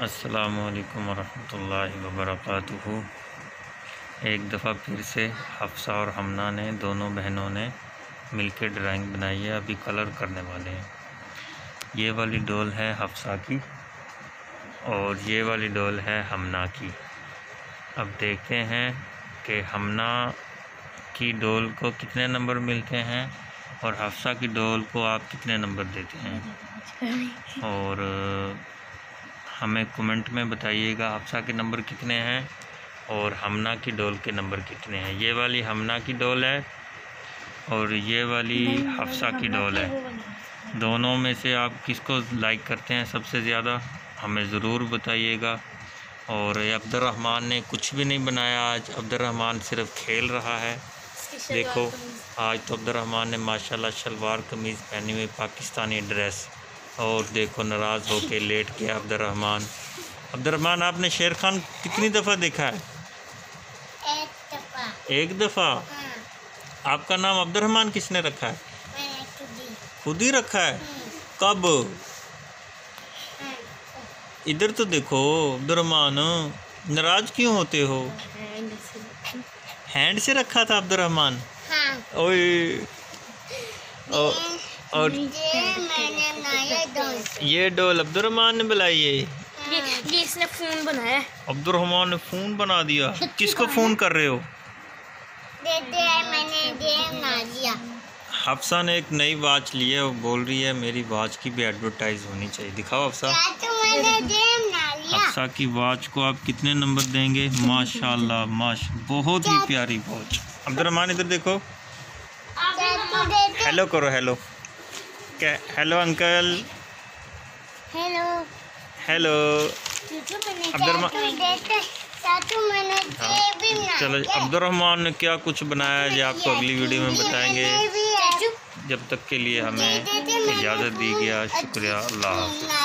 असलकम वरहमल वबरक एक दफ़ा फिर से हफ्सा और हमना ने दोनों बहनों ने मिलकर ड्राइंग बनाई है अभी कलर करने वाले हैं। ये वाली डोल है हफ्सा की और ये वाली डोल है हमना की। अब देखते हैं कि हमना की डोल को कितने नंबर मिलते हैं और हफ्सा की डोल को आप कितने नंबर देते हैं। और हमें कमेंट में बताइएगा हफ्सा के नंबर कितने हैं और हमना की डोल के नंबर कितने हैं। ये वाली हमना की डोल है और ये वाली हफ्सा की डोल है। दोनों में से आप किसको लाइक करते हैं सबसे ज़्यादा हमें ज़रूर बताइएगा। और अब्दुलरहमान ने कुछ भी नहीं बनाया आज। अब्दुलरहमान सिर्फ़ खेल रहा है। देखो आज तो अब्दुलरहमान ने माशाल्लाह शलवार कमीज़ पहनी हुई पाकिस्तानी ड्रेस। और देखो नाराज़ होके लेट गया अब्दुलरहमान। अब्दुलरहमान आपने शेर खान कितनी दफ़ा देखा है? एक दफ़ा। एक दफ़ा? हाँ। आपका नाम अब्दुलरहमान किसने रखा है? खुद ही। रखा है? कब? हाँ। इधर तो देखो अब्दुलरहमान नाराज़ क्यों होते हो? हैंड से रखा। था अब्दुलरहमान? हाँ। ओए। और ये डोल अब्दुलरहमान ने बुलाई है। ये ये इसने फ़ोन बनाया अब्दुलरहमान ने फ़ोन बना दिया। किसको फ़ोन कर रहे हो? हफ्सा ने एक नई वॉच ली है वो बोल रही है मेरी वॉच की भी एडवर्टाइज होनी चाहिए। दिखाओ हफ्सा। हफ्सा की वॉच को आप कितने नंबर देंगे? माशाल्लाह माश बहुत ही प्यारी वॉच। अब्दुलरहमान इधर देखो। हेलो करो hello hello uncle. Hello. Hello. बना चलो अब्दुल अब्दुलरहमान ने क्या कुछ बनाया है आपको अगली वीडियो में बताएँगे। है। जब तक के लिए हमें इजाज़त दी गया शुक्रिया अल्लाह हाफ़िज़।